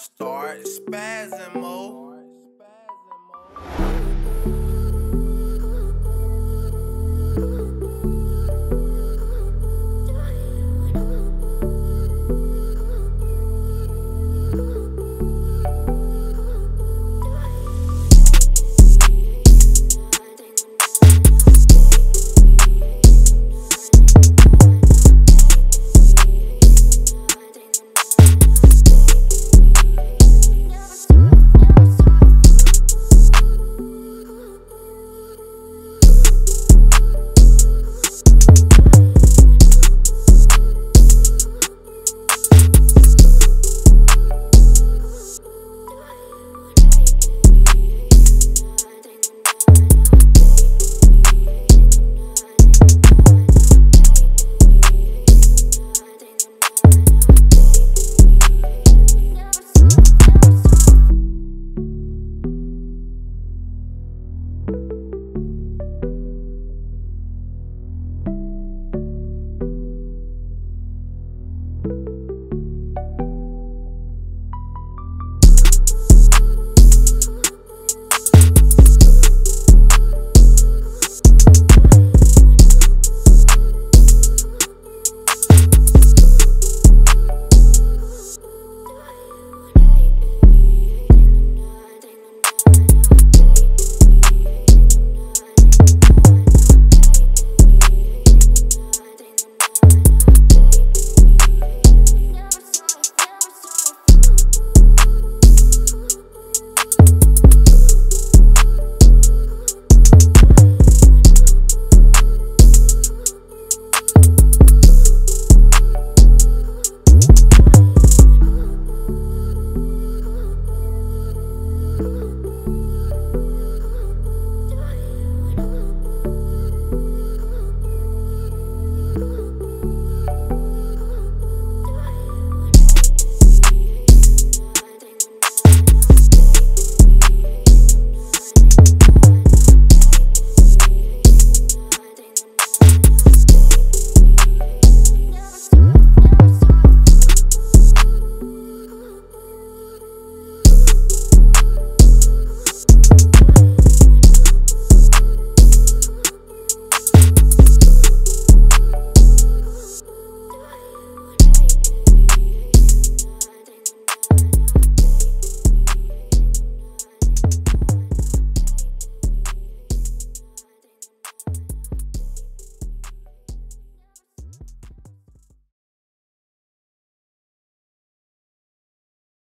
Start spasmo.